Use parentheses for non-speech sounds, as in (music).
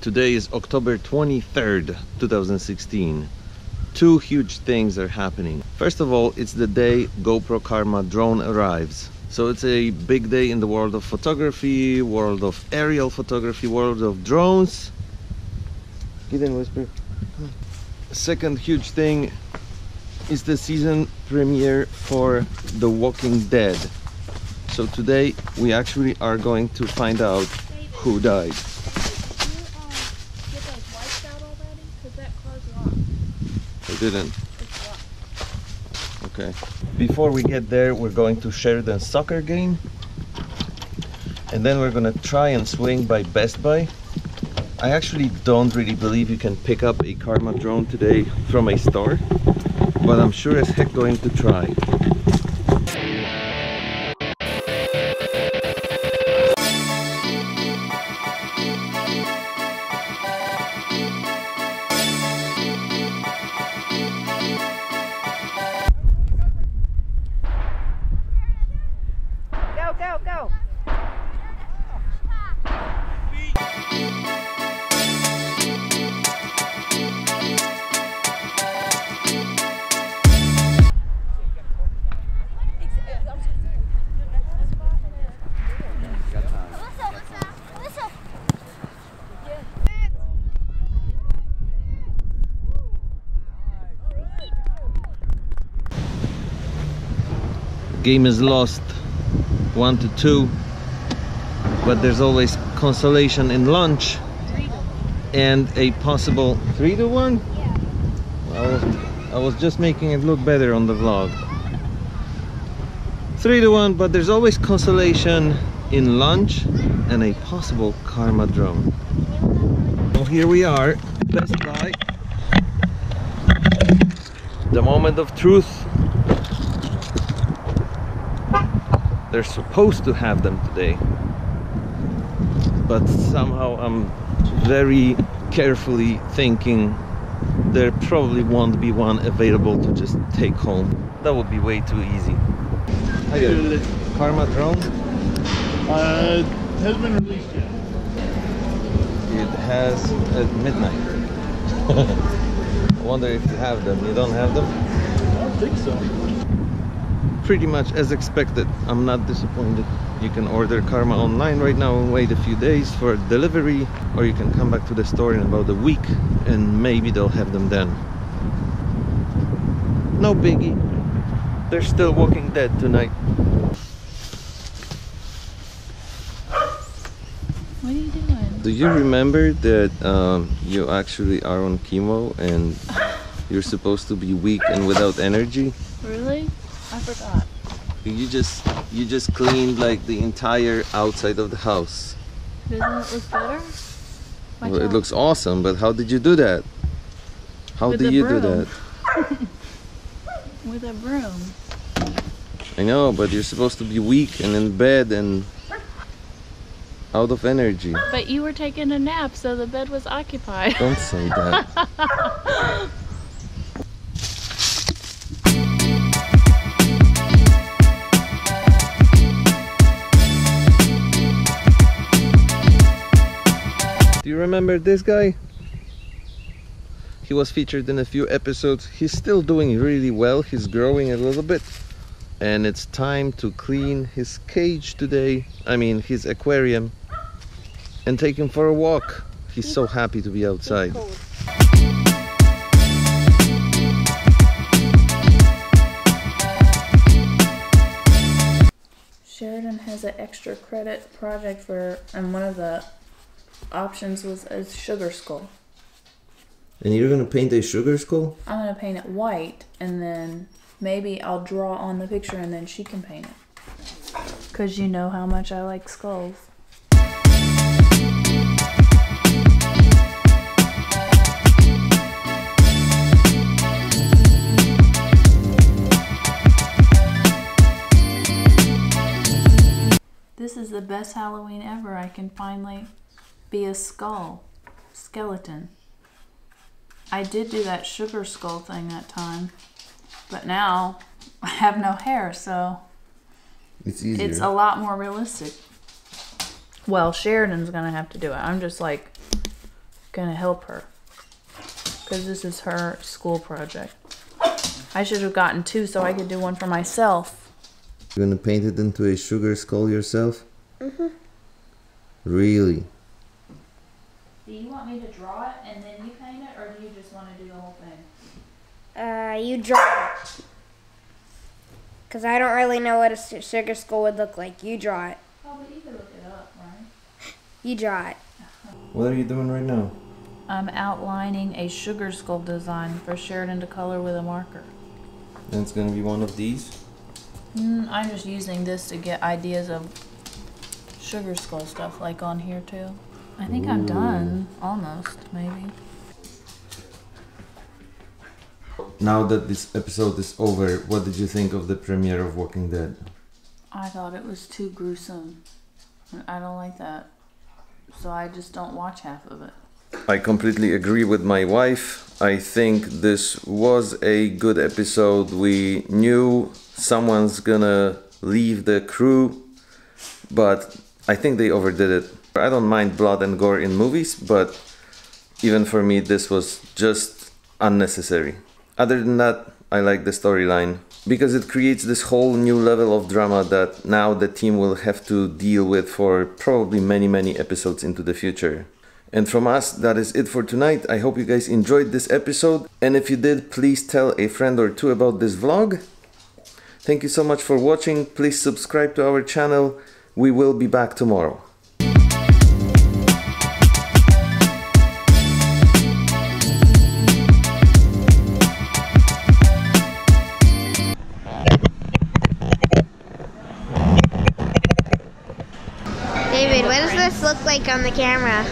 Today is October 23rd, 2016. Two huge things are happening. First of all, it's the day GoPro Karma drone arrives. So it's a big day in the world of photography, world of aerial photography, world of drones. Get in, Whisper. Second huge thing is the season premiere for The Walking Dead. So today we actually are going to find out who died. I didn't. Okay. Before we get there, we're going to Sheridon soccer game. And then we're gonna try and swing by Best Buy. I actually don't really believe you can pick up a Karma drone today from a store, but I'm sure as heck going to try. Game is lost, one to two, but there's always consolation in lunch and a possible three to one. I was, I was just making it look better on the vlog. Three to one, but there's always consolation in lunch and a possible karma drone. Well, here we are, Best Buy. The moment of truth. They're supposed to have them today, but somehow I'm very carefully thinking there probably won't be one available to just take home. That would be way too easy. Hiya. Karma drone? Uh, hasn't been released yet. It has at midnight. (laughs) I wonder if you have them. You don't have them? I don't think so. Pretty much as expected. I'm not disappointed. You can order Karma online right now and wait a few days for delivery, or you can come back to the store in about a week and maybe they'll have them then. No biggie. They're still Walking Dead tonight. What are you doing? Do you remember that um, you actually are on chemo and you're supposed to be weak and without energy? I forgot. You just you just cleaned like the entire outside of the house. Doesn't it look better? Well, it looks awesome, but how did you do that? How With do you do that? (laughs) with a broom. I know, but you're supposed to be weak and in bed and out of energy. But you were taking a nap, so the bed was occupied. Don't say that. (laughs) remember this guy? He was featured in a few episodes. He's still doing really well. He's growing a little bit. And it's time to clean his cage today. I mean, his aquarium. And take him for a walk. He's so happy to be outside. Sheridon has an extra credit project for, and one of the options was a sugar skull. And you're gonna paint a sugar skull? I'm gonna paint it white, and then maybe I'll draw on the picture, and then she can paint it. Cause you know how much I like skulls. This is the best Halloween ever. I can finally be a skull, skeleton. I did do that sugar skull thing that time, but now (laughs) I have no hair, so It's easier. it's a lot more realistic. Well, Sheridon's gonna have to do it. I'm just like gonna help her because this is her school project. I should have gotten two so I could do one for myself. You're gonna paint it into a sugar skull yourself? Mm-hmm. Really? Do you want me to draw it and then you paint it, or do you just want to do the whole thing? Uh, you draw it. Because I don't really know what a sugar skull would look like. You draw it. Oh, but you could look it up, right? (laughs) You draw it. (laughs) What are you doing right now? I'm outlining a sugar skull design for Sheridon to color with a marker. And it's gonna be one of these? Mm, I'm just using this to get ideas of sugar skull stuff, like on here too. I think I'm done, almost, maybe. Now that this episode is over, what did you think of the premiere of Walking Dead? I thought it was too gruesome. I don't like that. So I just don't watch half of it. I completely agree with my wife. I think this was a good episode. We knew someone's gonna leave the crew, but I think they overdid it. I don't mind blood and gore in movies, but even for me, this was just unnecessary. Other than that, I like the storyline because it creates this whole new level of drama that now the team will have to deal with for probably many, many episodes into the future. And from us, that is it for tonight. I hope you guys enjoyed this episode. And if you did, please tell a friend or two about this vlog. Thank you so much for watching. Please subscribe to our channel. We will be back tomorrow. David, what does this look like on the camera?